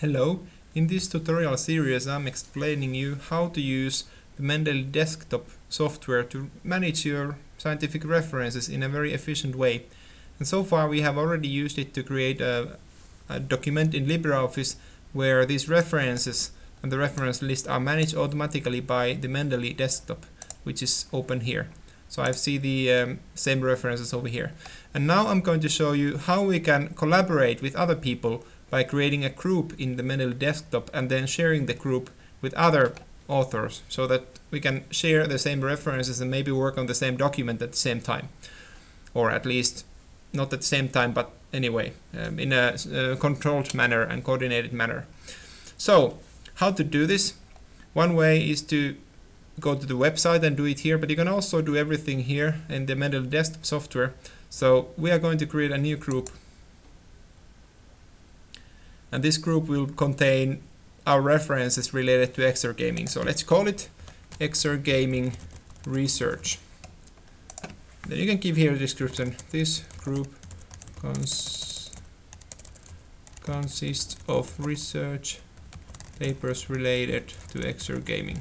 Hello, in this tutorial series I'm explaining you how to use the Mendeley desktop software to manage your scientific references in a very efficient way. And so far we have already used it to create a, a document in LibreOffice where these references and the reference list are managed automatically by the Mendeley desktop which is open here. So I see the um, same references over here. And now I'm going to show you how we can collaborate with other people by creating a group in the Mendeley desktop and then sharing the group with other authors so that we can share the same references and maybe work on the same document at the same time. Or at least not at the same time, but anyway, um, in a uh, controlled manner and coordinated manner. So, how to do this? One way is to go to the website and do it here, but you can also do everything here in the Mendeley desktop software. So we are going to create a new group and this group will contain our references related to Exergaming. So let's call it Exergaming Research. Then you can give here a description. This group cons consists of research papers related to Exergaming.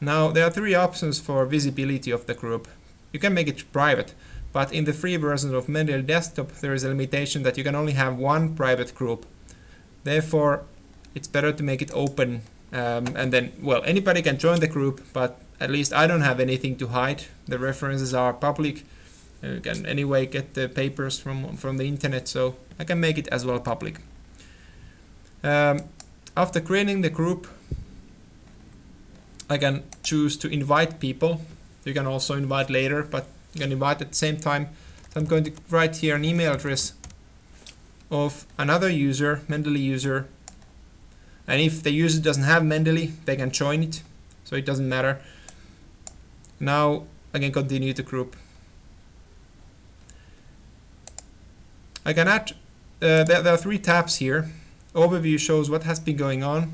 Now there are three options for visibility of the group. You can make it private, but in the free version of Mendeley Desktop, there is a limitation that you can only have one private group. Therefore, it's better to make it open. Um, and then, well, anybody can join the group, but at least I don't have anything to hide. The references are public. You can anyway get the papers from, from the internet, so I can make it as well public. Um, after creating the group, I can choose to invite people. You can also invite later, but you can invite at the same time. So I'm going to write here an email address of another user, Mendeley user. And if the user doesn't have Mendeley, they can join it. So it doesn't matter. Now I can continue the group. I can add, uh, there, there are three tabs here. Overview shows what has been going on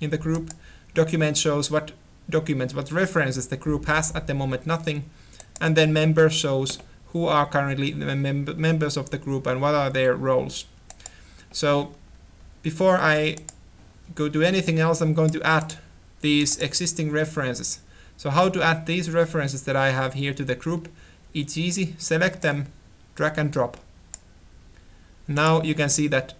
in the group. Document shows what documents, what references the group has at the moment, nothing and then member shows who are currently the mem members of the group and what are their roles. So before I go to anything else, I'm going to add these existing references. So how to add these references that I have here to the group? It's easy, select them, drag and drop. Now you can see that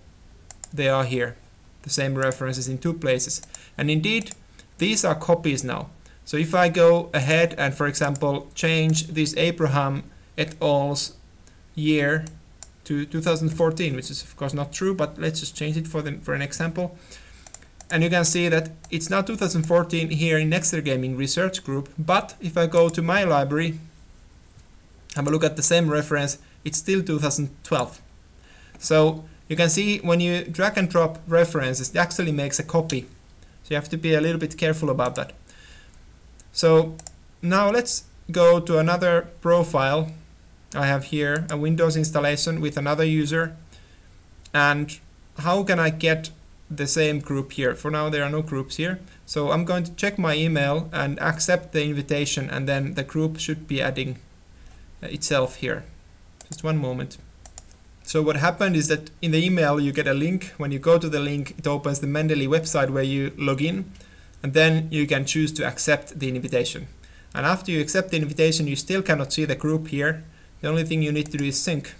they are here, the same references in two places. And indeed, these are copies now. So if I go ahead and, for example, change this Abraham et al.'s year to 2014, which is of course not true, but let's just change it for, the, for an example. And you can see that it's now 2014 here in Exergaming Research Group, but if I go to my library, have a look at the same reference, it's still 2012. So you can see when you drag and drop references, it actually makes a copy. So you have to be a little bit careful about that. So now let's go to another profile. I have here a Windows installation with another user. And how can I get the same group here? For now there are no groups here. So I'm going to check my email and accept the invitation and then the group should be adding uh, itself here. Just one moment. So what happened is that in the email you get a link. When you go to the link, it opens the Mendeley website where you log in and then you can choose to accept the invitation. And after you accept the invitation, you still cannot see the group here. The only thing you need to do is sync.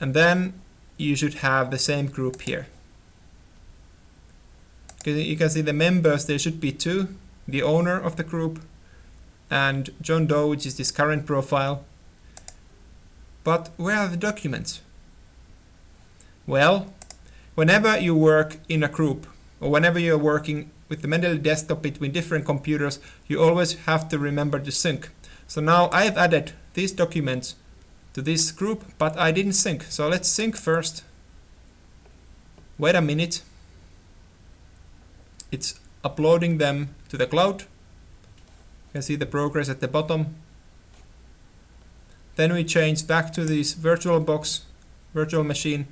And then you should have the same group here. You can see the members, there should be two, the owner of the group and John Doe, which is this current profile. But where are the documents? Well, whenever you work in a group, or whenever you're working with the Mendeley desktop between different computers, you always have to remember to sync. So now I've added these documents to this group, but I didn't sync. So let's sync first. Wait a minute. It's uploading them to the cloud. You can see the progress at the bottom. Then we change back to this virtual box, virtual machine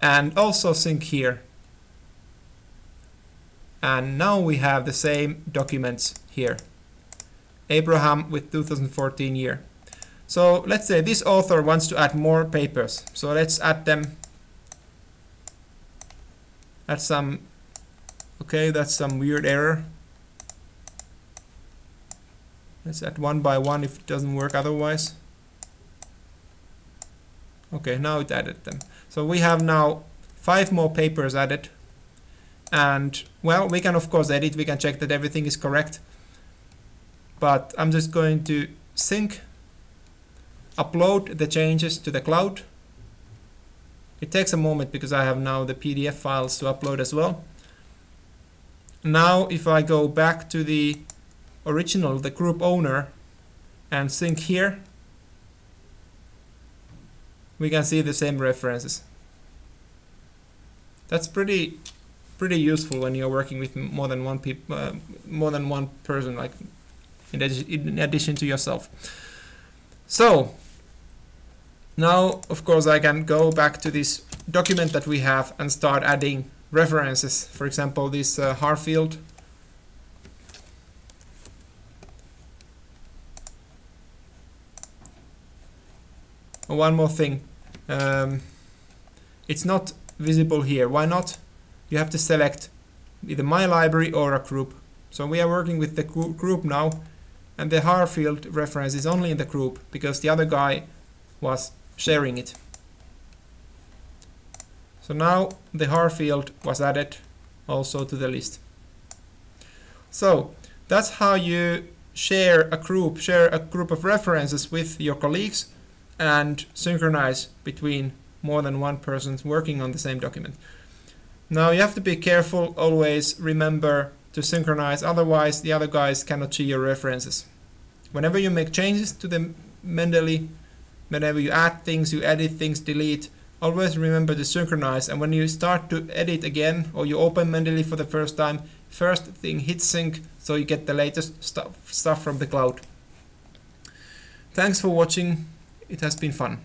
and also sync here and now we have the same documents here. Abraham with 2014 year. So let's say this author wants to add more papers. So let's add them That's some, okay, that's some weird error. Let's add one by one if it doesn't work otherwise. Okay, now it added them. So we have now five more papers added. And well, we can of course edit, we can check that everything is correct. But I'm just going to sync, upload the changes to the cloud. It takes a moment because I have now the PDF files to upload as well. Now if I go back to the original, the group owner, and sync here, we can see the same references. That's pretty pretty useful when you're working with more than one people, uh, more than one person, like in, in addition to yourself. So now, of course, I can go back to this document that we have and start adding references. For example, this uh, Harfield. One more thing. Um, it's not visible here. Why not? You have to select either my library or a group. So we are working with the group now and the Harfield reference is only in the group because the other guy was sharing it. So now the Harfield was added also to the list. So that's how you share a group, share a group of references with your colleagues and synchronize between more than one person working on the same document. Now you have to be careful, always remember to synchronize, otherwise the other guys cannot see your references. Whenever you make changes to the Mendeley, whenever you add things, you edit things, delete, always remember to synchronize and when you start to edit again or you open Mendeley for the first time, first thing hit sync so you get the latest stuff, stuff from the cloud. Thanks for watching, it has been fun.